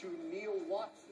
to Neil Watson.